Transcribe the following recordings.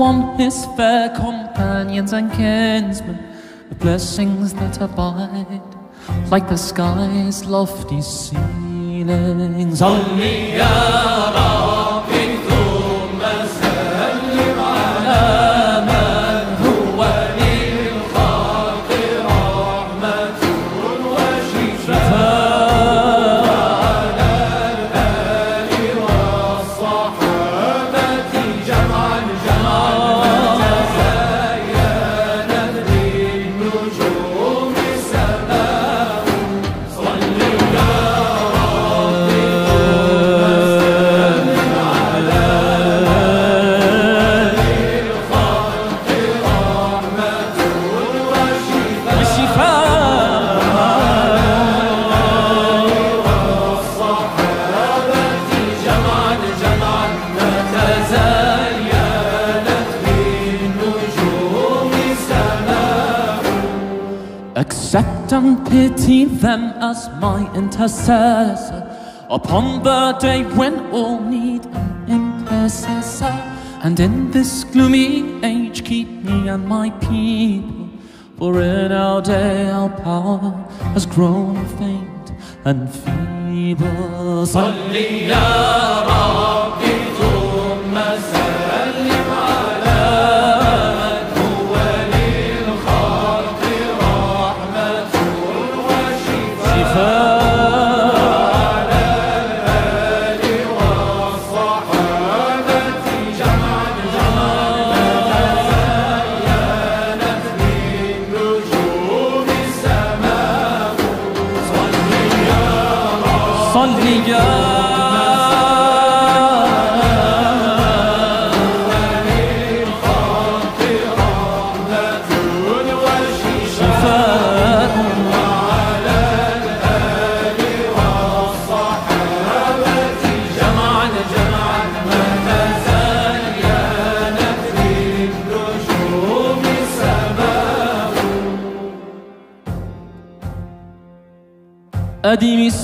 Also on his fair companions and kinsmen the blessings that abide like the sky's lofty ceilings. Accept as my intercessor upon the day when all need an intercessor. And in this gloomy age, keep me and my people. For in our day, our power has grown faint and feeble.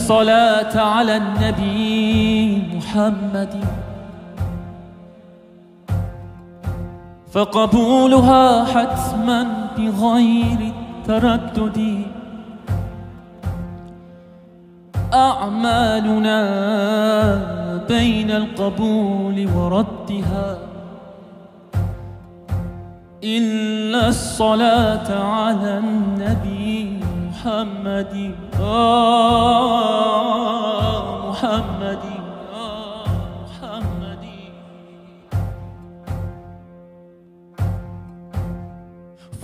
الصلاة على النبي محمد. فقبولها حتما بغير تردد أعمالنا بين القبول وردها. إلا الصلاة على النبي محمد آه محمد آه محمد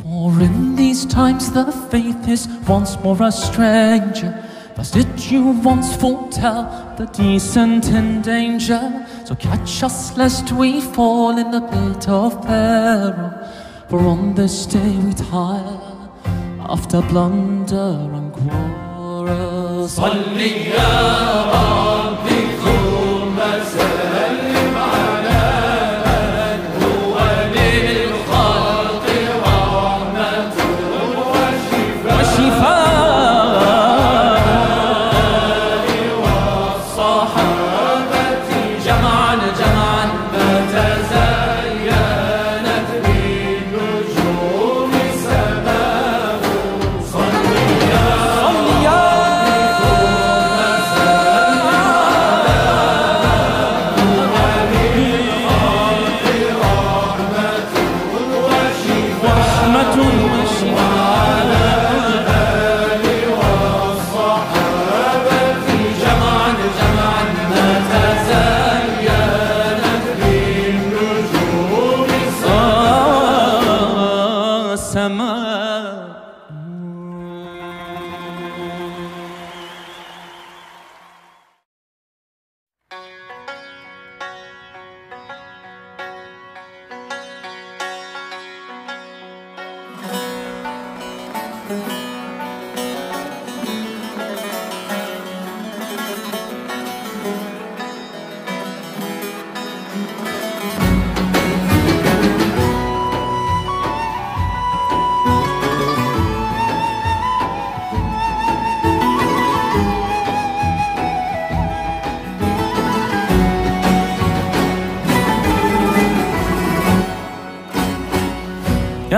For in these times the faith is once more a stranger. Thus did you once foretell the decent in danger. So catch us lest we fall in the pit of peril. For on this day we tire after blunder and quarrel. صلي يا ربي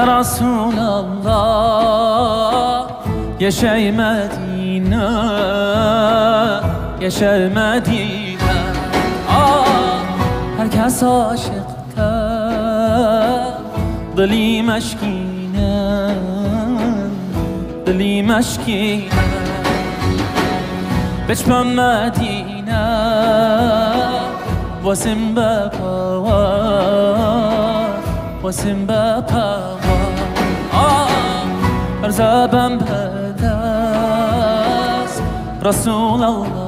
رسول الله یه شاي مدینه یه شاي مدینه آه هر کس عاشقتر دلی مشکینه دلی مشکینه بچم مدینه واسم بپا واسم بپا ارزابم بداس رسول الله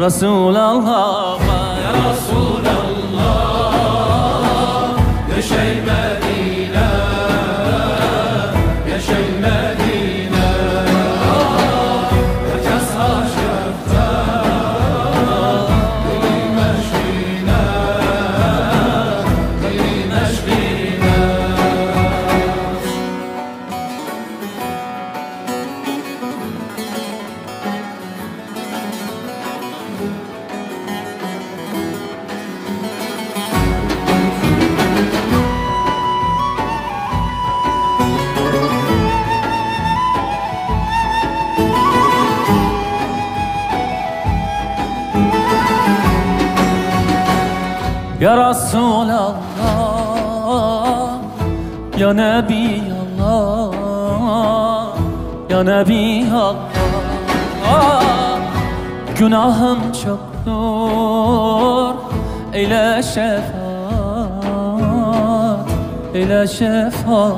رسول الله يا رسول الله يا شي Ya Resulallah Ya Nebi Allah Ya Nebi Allah. Günahım çoktur Eyle şefaat Eyle şefaat.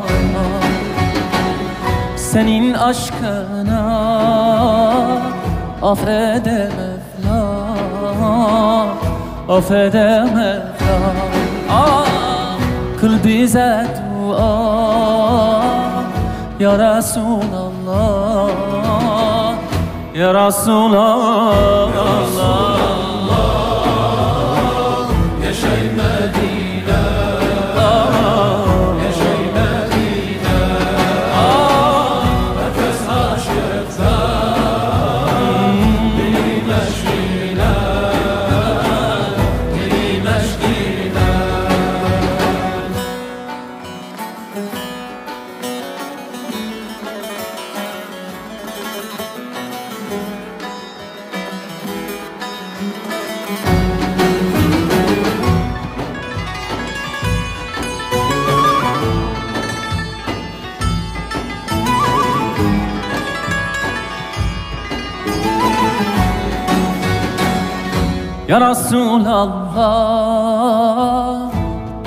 Senin aşkına Affede Mevla Affede Mevla Kıl bize dua Ya Resulallah Ya Resulallah يا رسول الله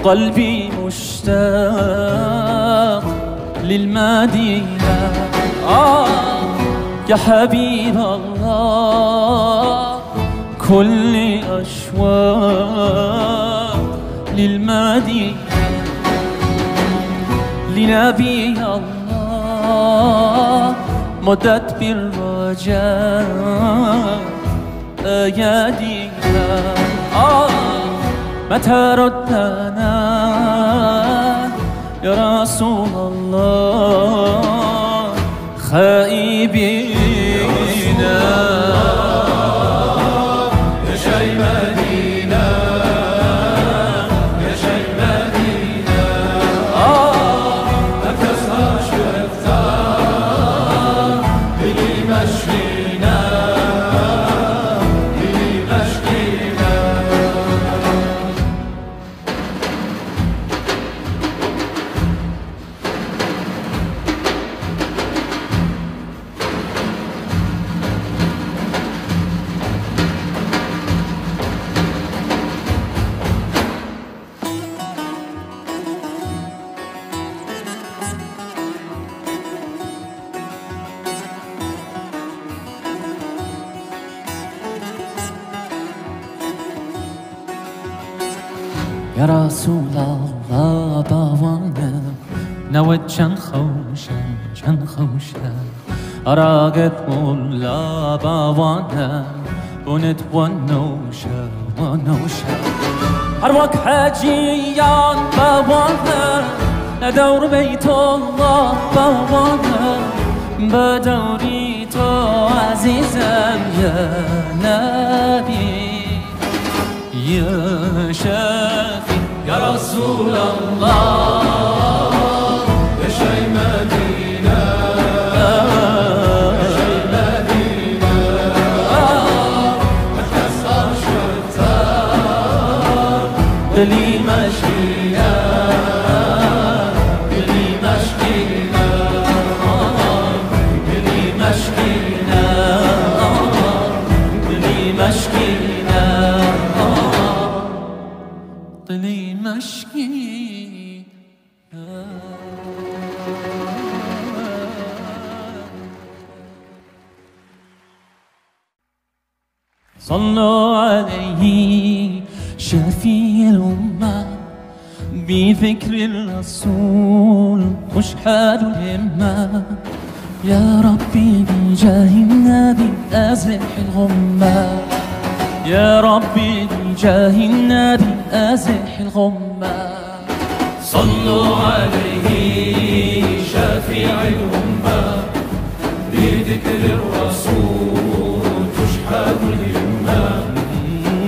قلبي مشتاق للمدينة. آه يا حبيب الله كل أشواق للمدينة. لنبي الله مدت بالرجاء أيادينا آه متى ردنا؟ يا رسول الله خائبين. يا رسول الله باوانا نوت شن خوشا شن خوشا. أراقت مولا باوانا ونت ونوشا ونوشا. أرواك حاجيان باوانا ندور بيت الله باوانا بدوري تو عزيزا يا نبي. يا شافي يا رسول الله. صلوا عليه شفيع الأمة بذكر الرسول مشحاد الهمة. يا ربي بجاه النبي أزح الغمة. يا ربي بجاه النبي أزح الغمة. صلوا عليه شفيع الأمة بذكر الرسول تشحذ الهمة.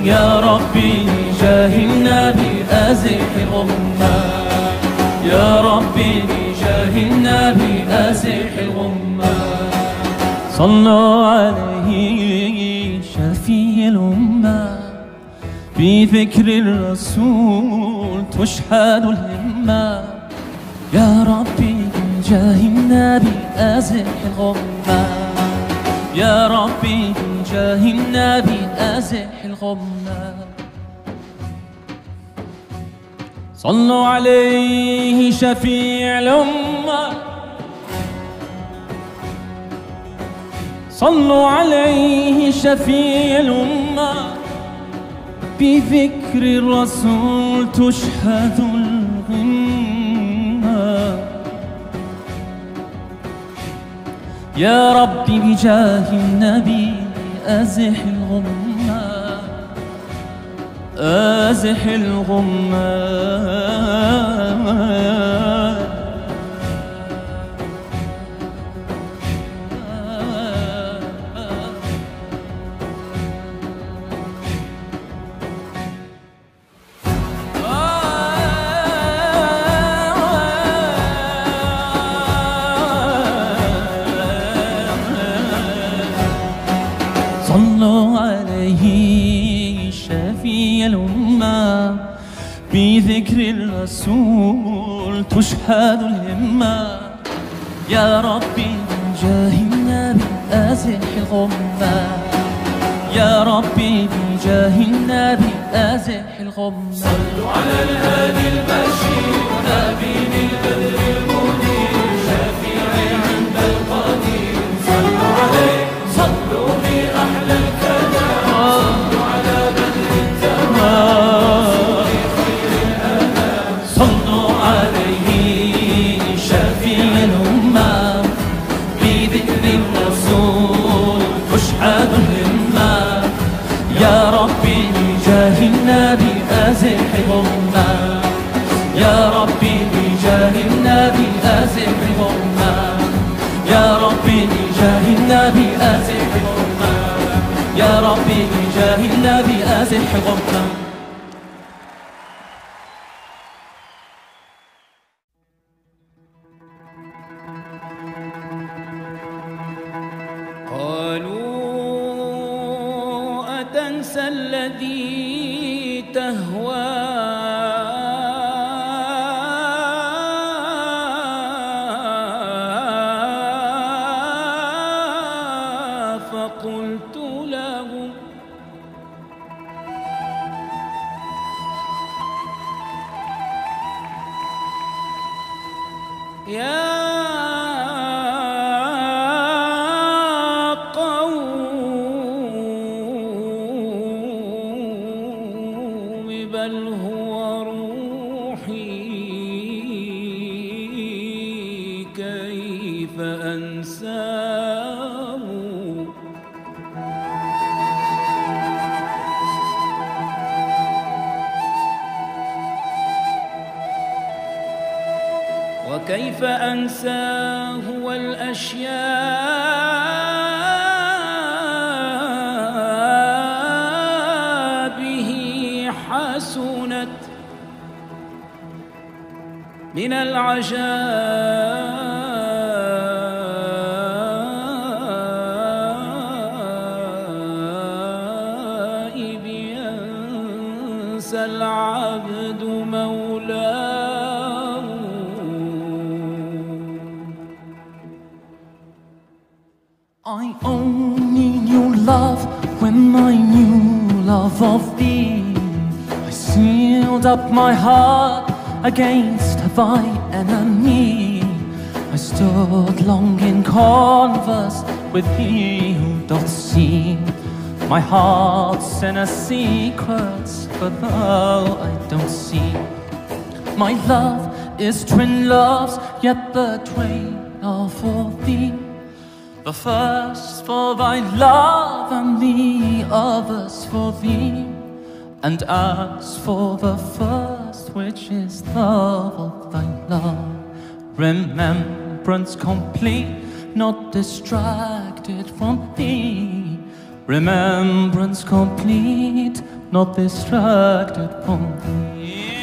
يا ربي بجاه النبي أزح الغمة. يا ربي بجاه النبي أزح الغمة. صلوا عليه شفيع الأمة. بذكر الرسول تشحذ الهمة. يا ربي بجاه النبي أزح الغمة. يا ربي بجاه النبي أزح الغمة. صلوا عليه شفيع الأمة. صلوا عليه شفيع الأمة. بذكر الرسول تشهد الغمة. يا ربي بجاه النبي أزح الغمة. أزح الغمة الرسول تشهد الهمة. يا ربي بجاه النبي أزح الغمة. يا ربي بجاه النبي أزح الغمة. صلوا على الهادي البشير نبي البدر المنير بجاه النبي أزح الغمة قالوا أتنسى الذي تهوى. فقلت له Yeah. العجائب ينسى العبد مولاه I only knew love when I knew love of thee. I sealed up my heart against thy enemy. Stood long in converse with he who doth see my heart's inner secrets, but thou I don't see. My love is twin loves, yet the twain are for thee. The first for thy love, and the others for thee. And as for the first, which is love of thy love, remembrance complete, not distracted from thee. Remembrance complete, not distracted from thee.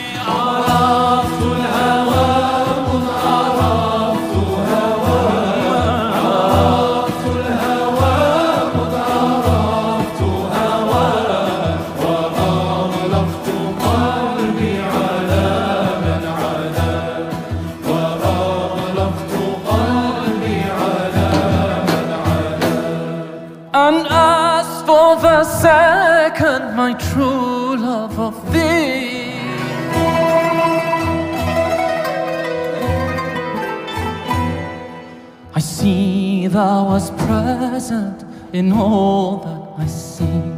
Thou wast present in all that I see.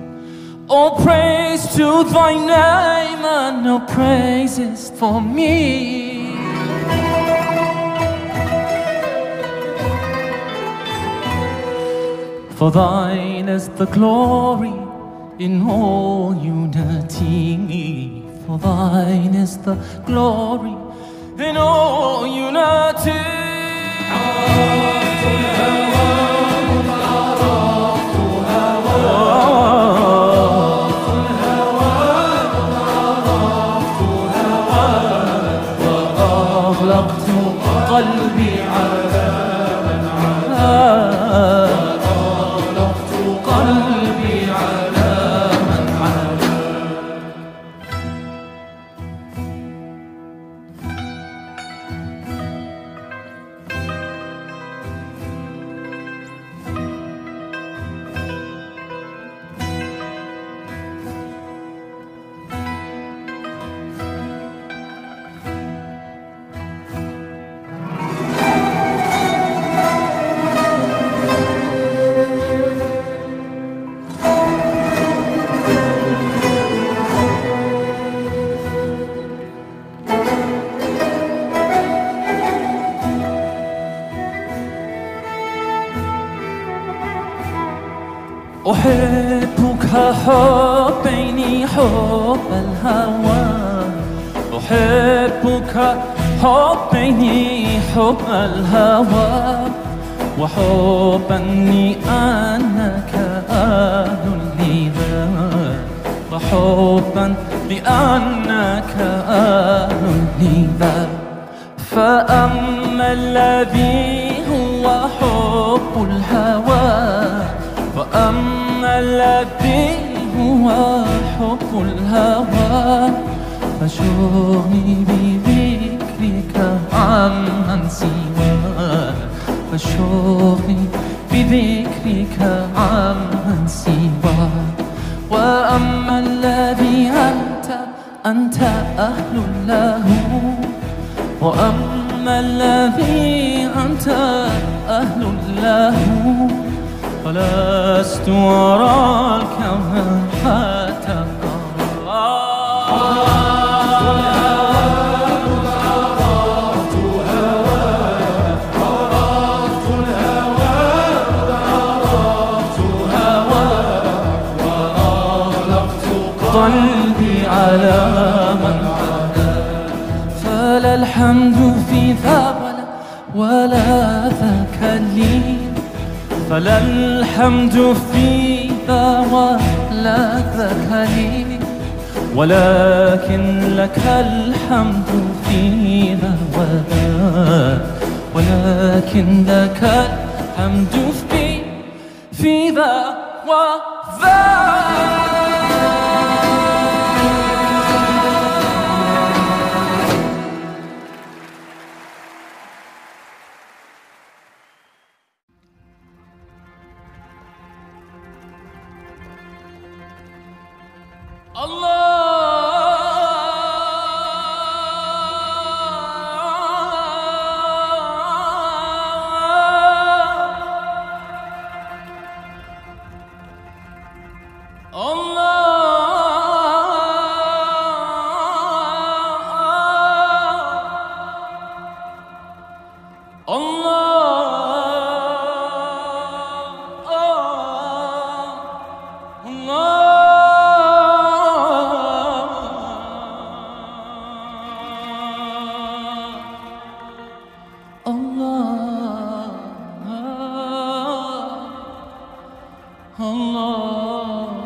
All praise to thy name and all praises for me. For thine is the glory in all unity. For thine is the glory in all unity. Oh, الهوى وحبا لأنك أهل لذا وحبا لأنك أهل لذا فأما الذي هو حب الهوى وأما الذي هو حب الهوى فشغلي بذكرك عمن سواه فشغلي بذكرك عمن سواه وأما الذي أنت أنت أهل له وأما الذي أنت أهل له فلست أراك حتى على من عدا فلا الحمد في ذا ولا ولا ذاك لي فلا الحمد في ذا ولا ذاك لي ولكن لك الحمد في ذا وذا ولكن لك الحمد في في ذا وذا Allah.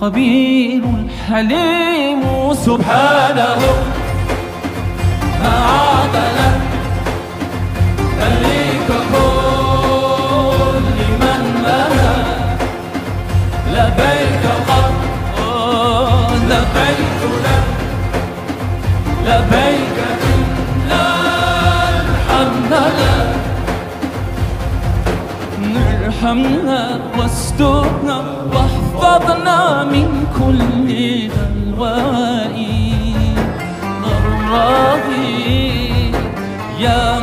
الخبير الحليم سبحانه ما عدل مليك كل من لنا لبيك قط لبيك لك لبيك إن الحمد لك نعم ارحمنا واسترنا. عوضنا من كل ألواء ضرائي يا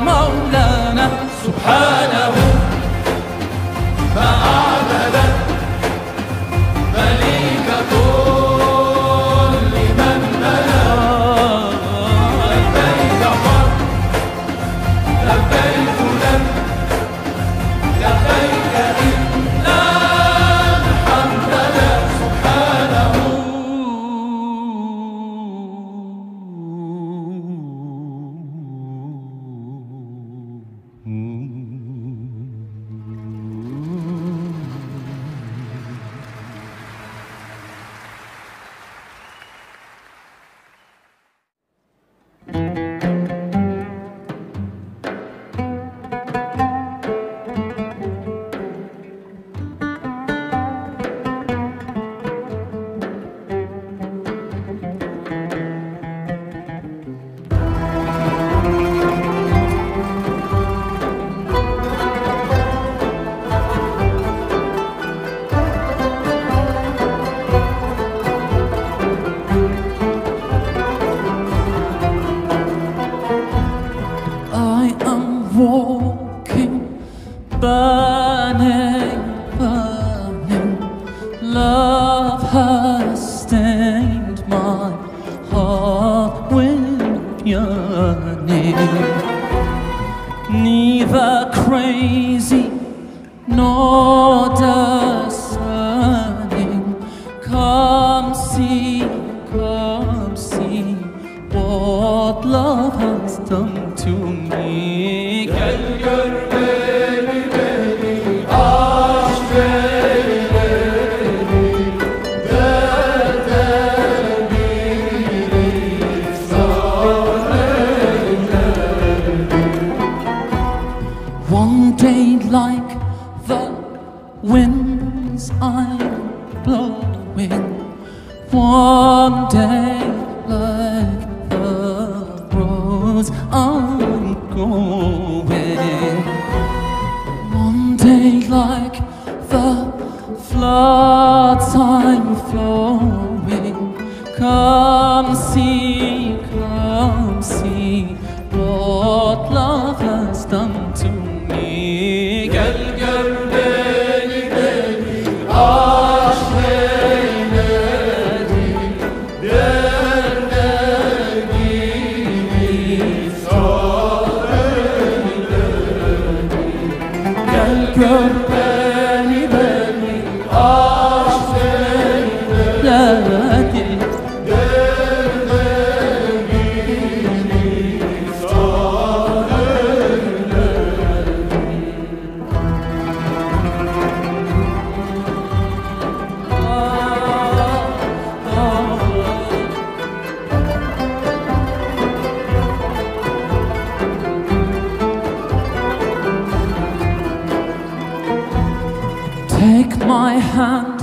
my hand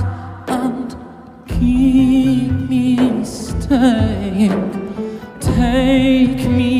and keep me staying. Take me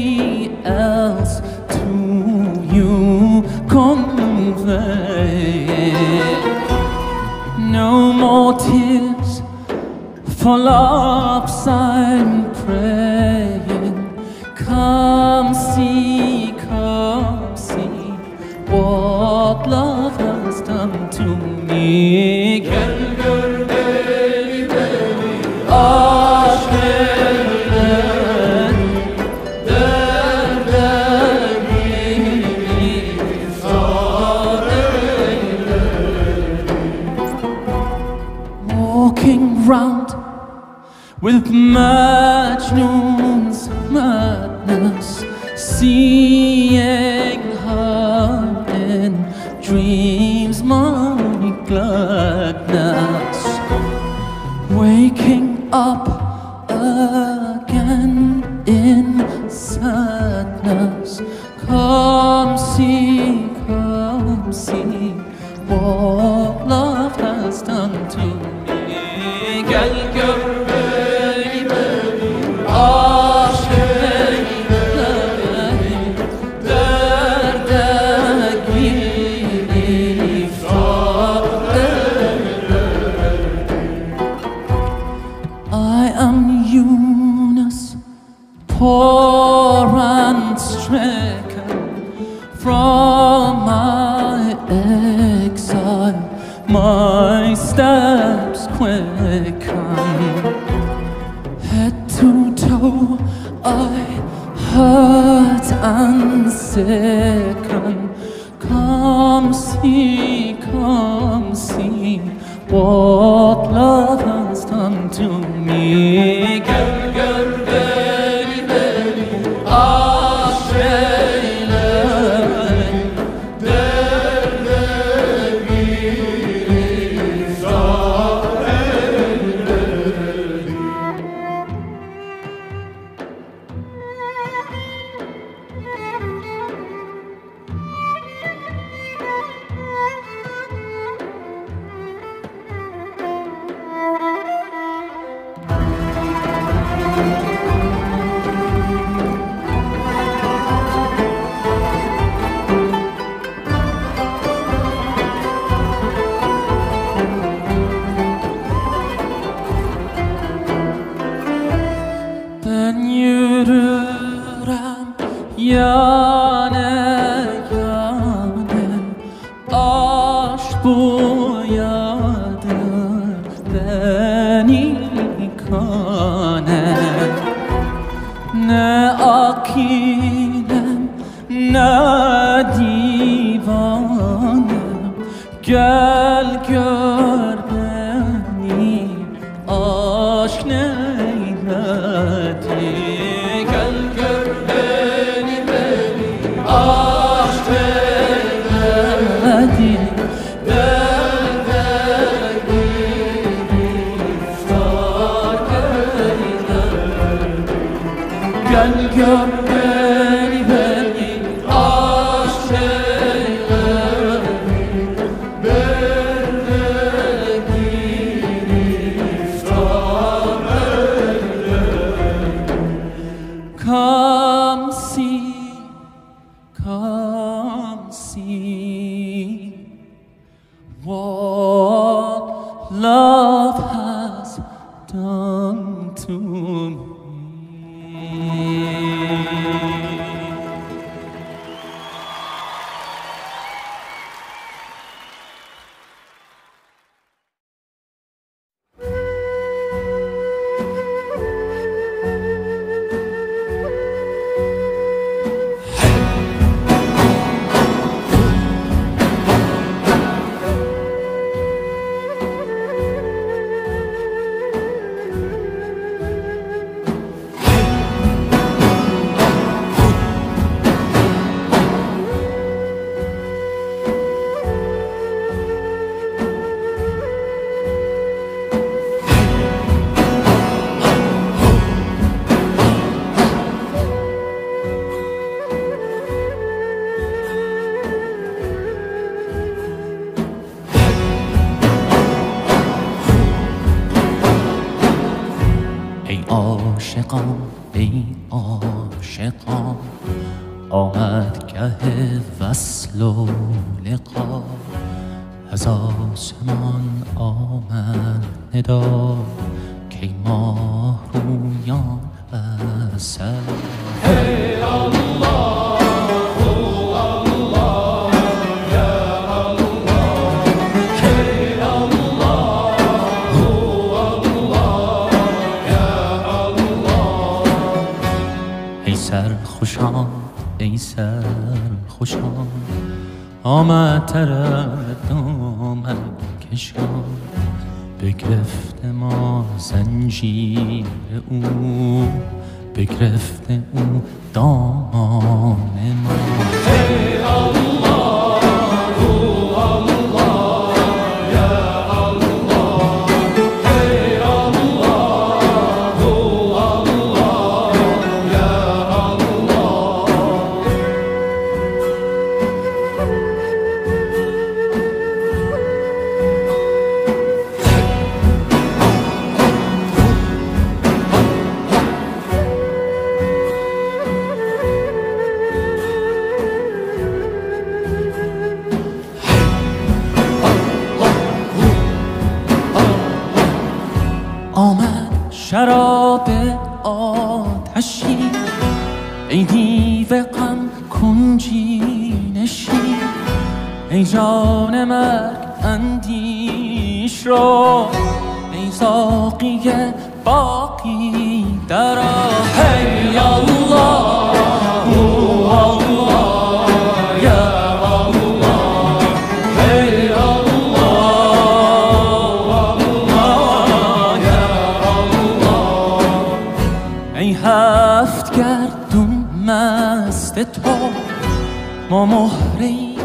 ما مهره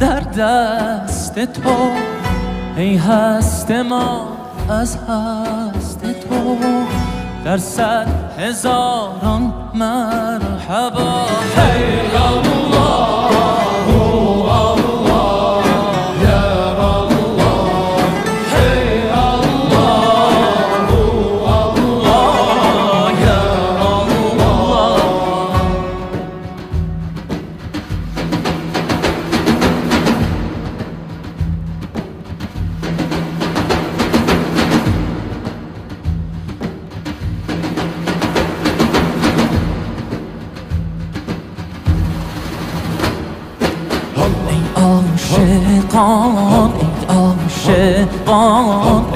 در دست تو. ای هست ما از هست تو. در صد هزاران مرحبا. هی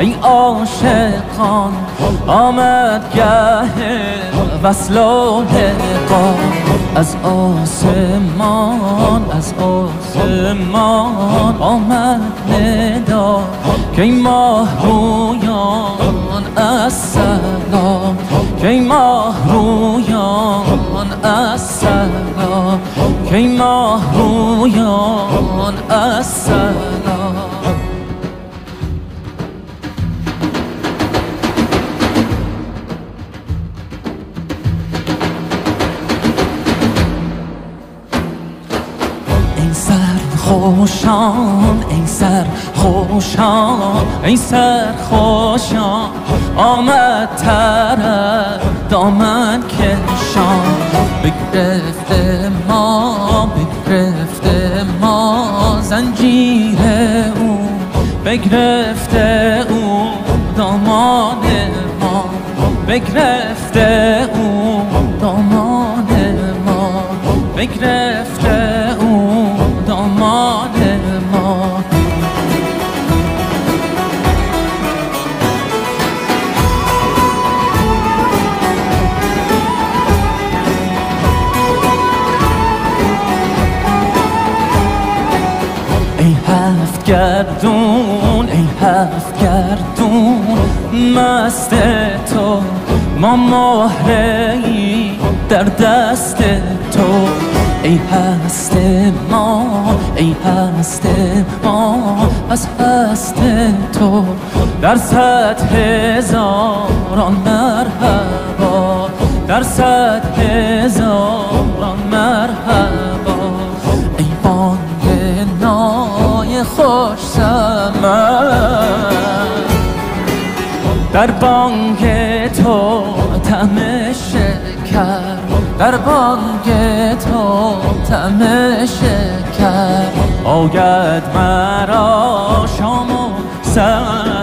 ای عاشقان آمد گه وصل و از آسمان از آسمان آمد ندا. که ماه رویان از سلام که ماه رویان از سلام. که ماه رویان از سلام. خوشان ای سر خوشان ای سر خوشان آمد تر دامن کشان. بگرفته ما بگرفته ما زنجیر او. بگرفته او دامان ما. بگرفته او دامان ما. بگرفته گردون ای هفت گردون مست تو ما مهره در دست تو. ای هست ما ای هست ما از هست تو. در صد هزاران مرحبا در صد هزاران در بانگ تو طعم شکر. در بانگ تو طعم شکر. آید مرا شام و سحر.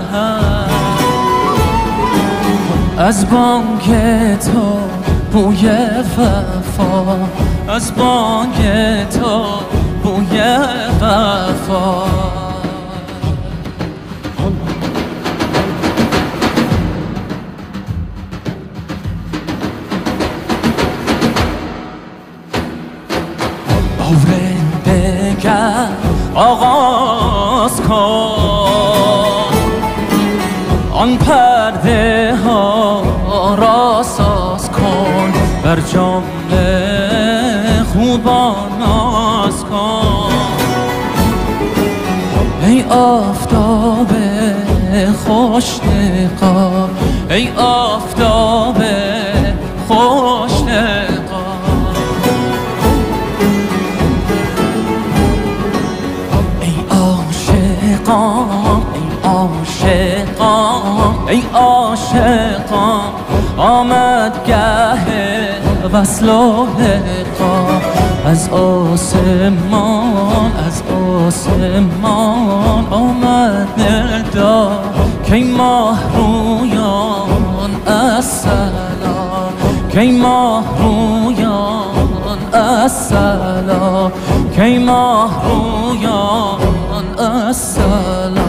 از بانگ تو بوی وفا. از بانگ تو بوی وفا. آغاز کن. آن پرده ها را ساز کن. بر جامعه خوبان ناز کن. ای آفتاب خوش نقاب ای آفتاب خوش نقاب ای عاشقان آمد گه وصل و لقا از آسمان از آسمان آمد ندا کای ماه رویان الصلا. کای ماه رویان الصلا. کای ماه رویان السلام. صلى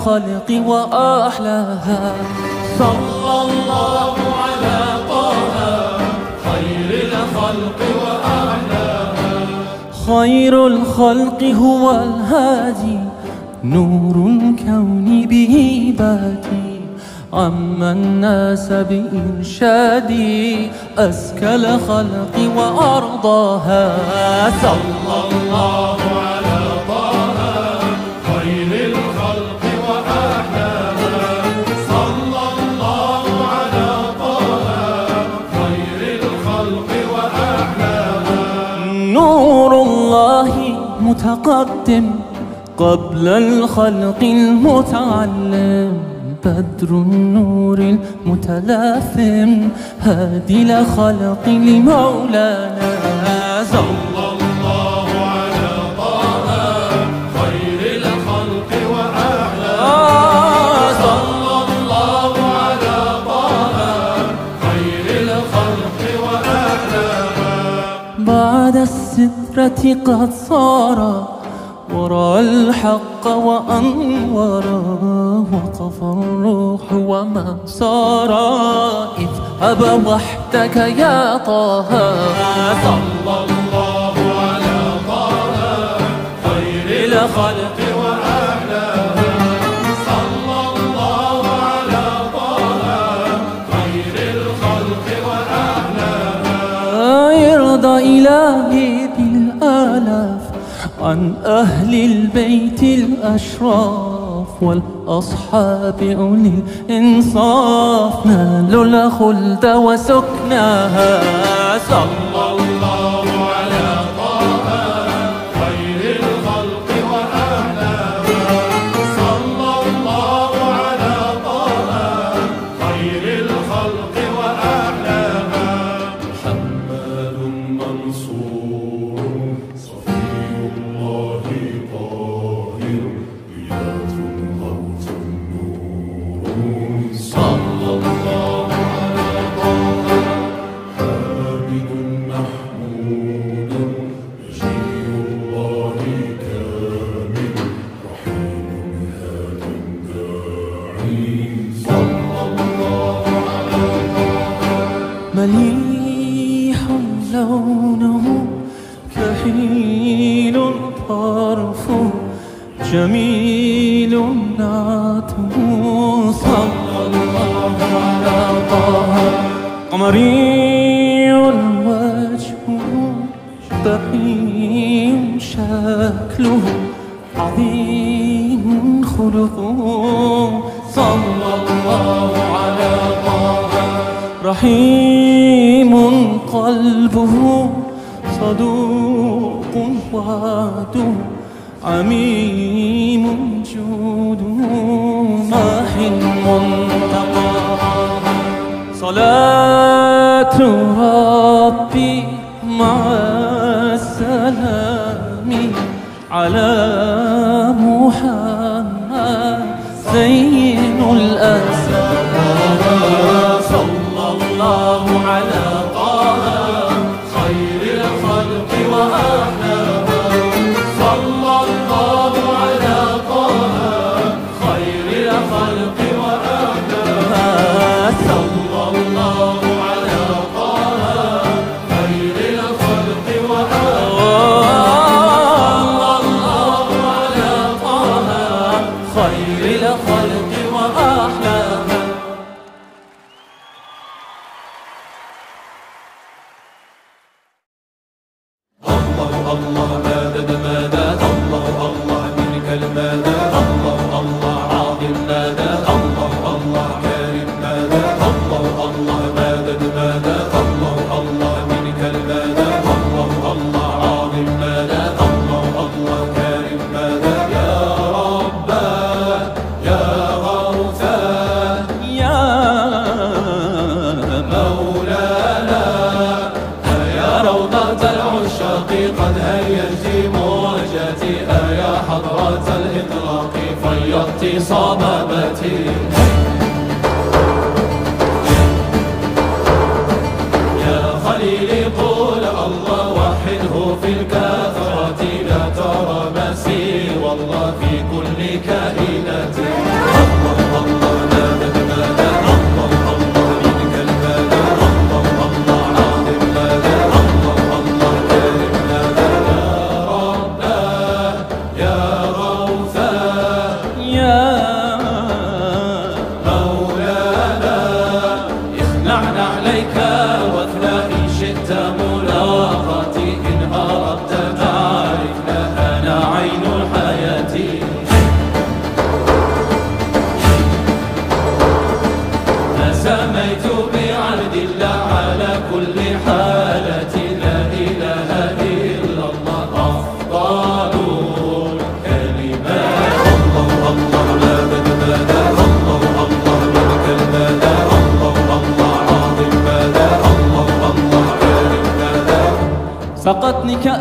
الخلق وأحلاها. صلى الله على طه. خير الخلق وأحلاها. خير الخلق هو الهادي. نور الكون به باتي عم الناس بإرشادي أزكى الخلق وأرضاها. صلى الله متقدم قبل الخلق المتعلم بدر النور المتلاثم هادي لخلق لمولانا. صلى قد صار ورى الحق وأنور وقف الروح وما صار إذ أبى وحدك يا طه. صلى الله على طه خير الخلق إلهي الخلف عن أهل البيت الأشراف والأصحاب أولي الإنصاف. نالوا الخلد وسكنها صلى قمري وجهه ضخيم شكله عظيم خلقه صلى الله على طه. رحيم قلبه صدوق وعده عميم جوده ماح منتقى صلاة ربي مع السلام على محمد.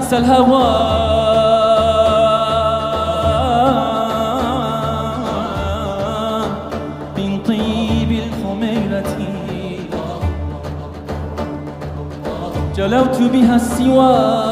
عسى الهوى. من طيب الخميرة. جلوت بها السواك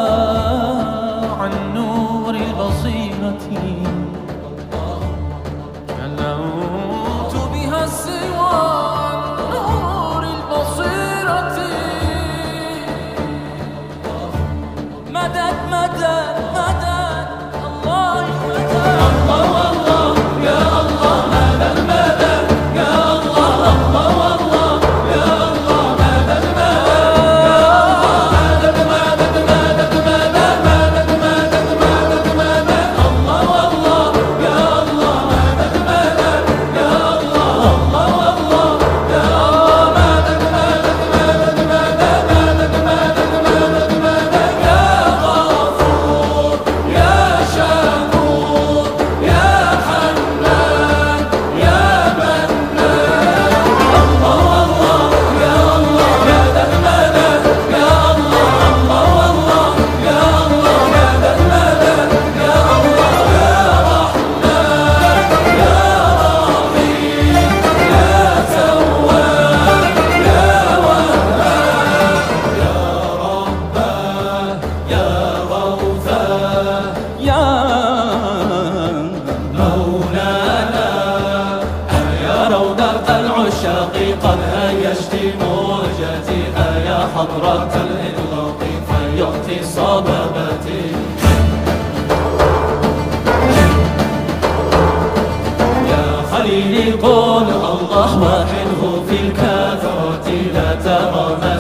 可在我记得这么冷。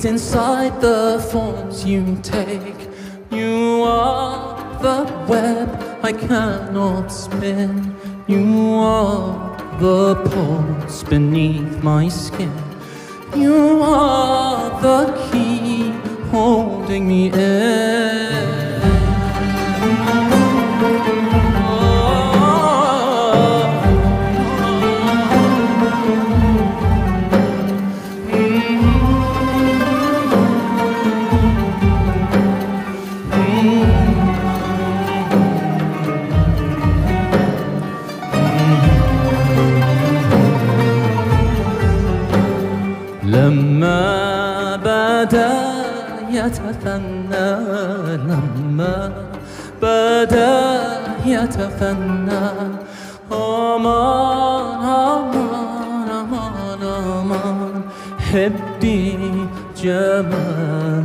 is inside the forms you take. You are the web I cannot spin. You are the pulse beneath my skin. You are the key holding me in. جمال.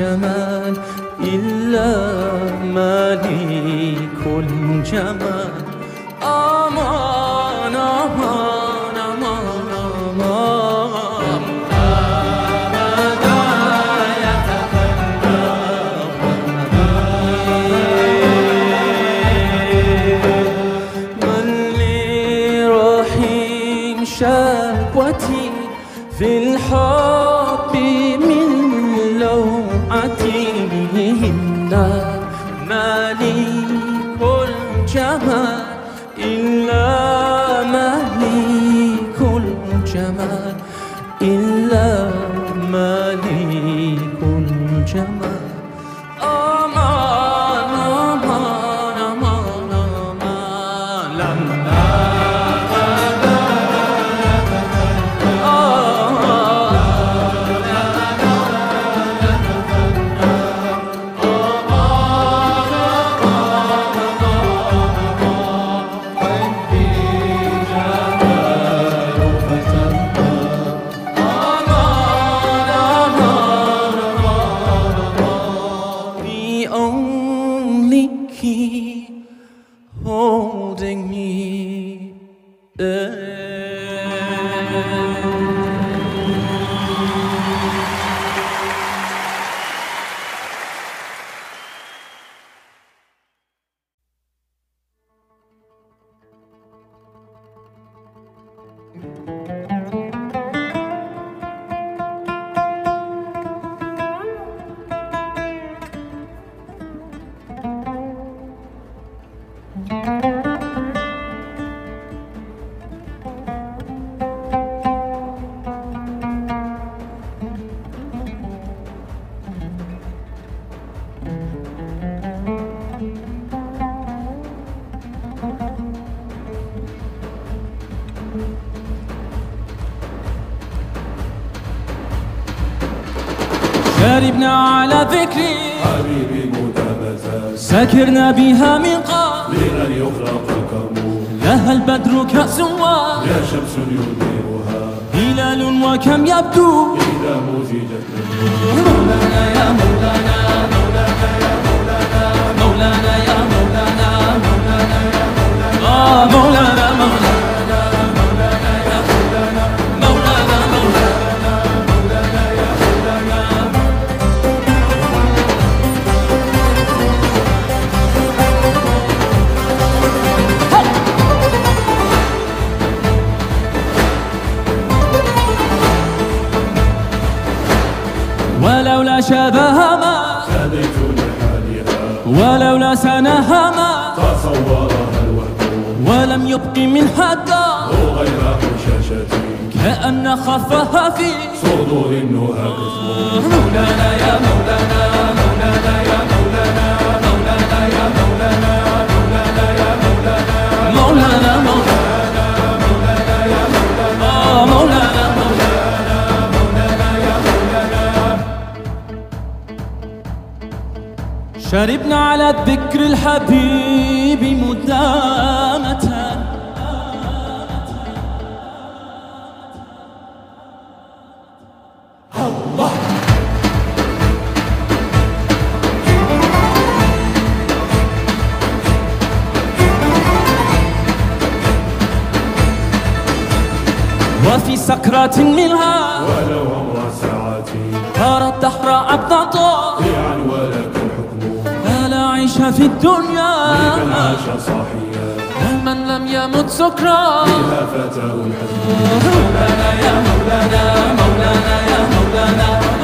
جمال إلا مالك الجمال. जहाँ شبه ما هديت لحالها ولولا سنها ما تصورها الوهم ولم يبق منها الدار غير حشاشة كأن خفها في صدور النهى مولانا يا مولانا مولانا يا مولانا مولانا يا مولانا مولانا يا مولانا مولانا مولانا مولانا مولانا مولانا مولانا. شربنا على الذكر الحبيب مدامة. وفي سكرات منها لم يمت سكرا بها فتاه الحزن مولانا يا مولانا مولانا يا مولانا مولانا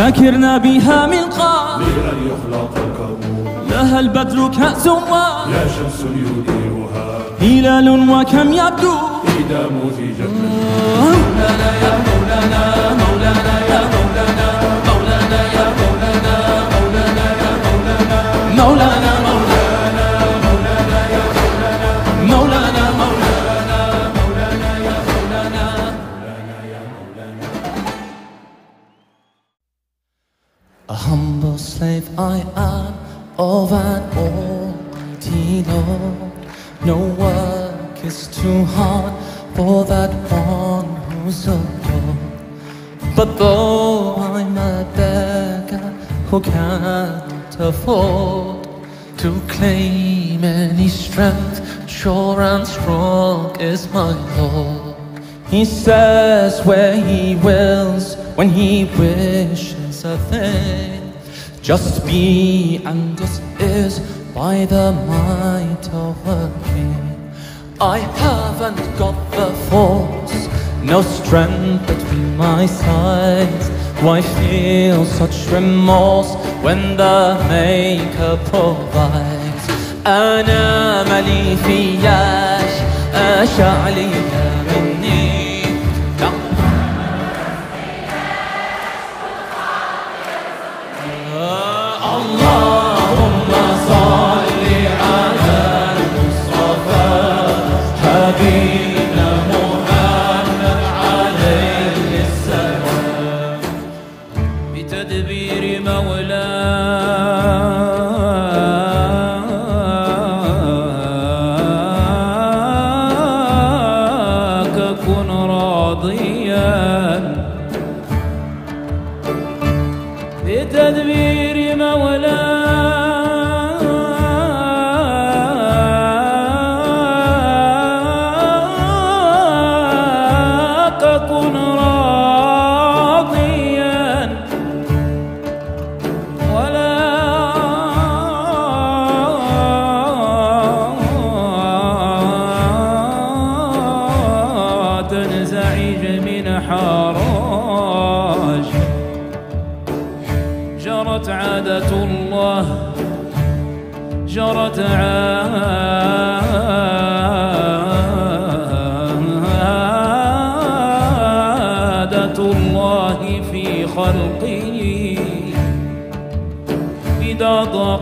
سكرنا بها من قبل لأن يخلق الكون لها البدر كأسوا يا شمس يديرها. هلال وكم يبدو. إذا مزجت مولانا يا مولانا مولانا يا مولانا. I am of an almighty Lord. No work is too hard for that one who's adored. But though I'm a beggar who can't afford to claim any strength, sure and strong is my Lord. He says where he wills when he wishes a thing. Just be and this is by the might of a king. I haven't got the force, no strength between my sides. Why feel such remorse when the Maker provides? أنا مالي فياش أشعلي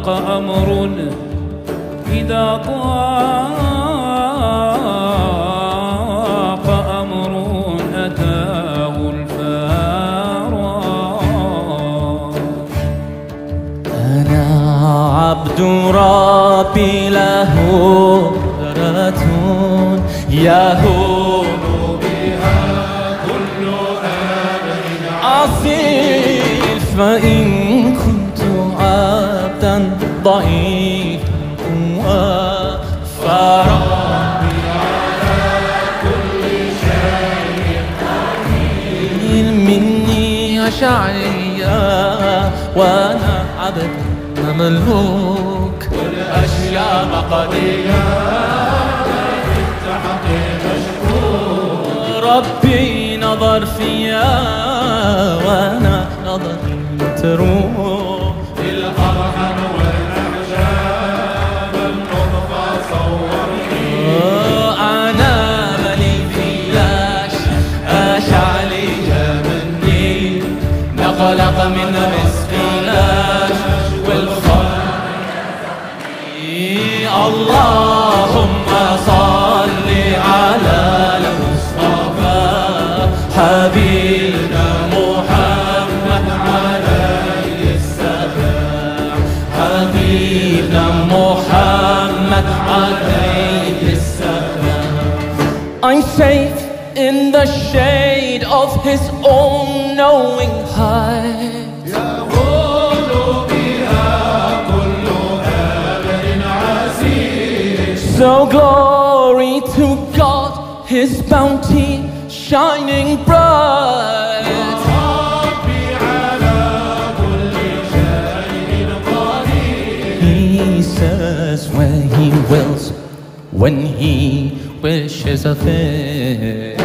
أمر إذا ضاق أمر أتاه الفارج أنا عبد ربي له قدرة يهون بها كل أمر عظيم فإن ضعيفا فربي على كل شيء قدير. مني أشعيا وأنا عبد مملوك. والأشياء مقدية ربي نظر فيا وأنا نظري تروح. Bounty shining bright. He says where He wills, when He wishes a thing.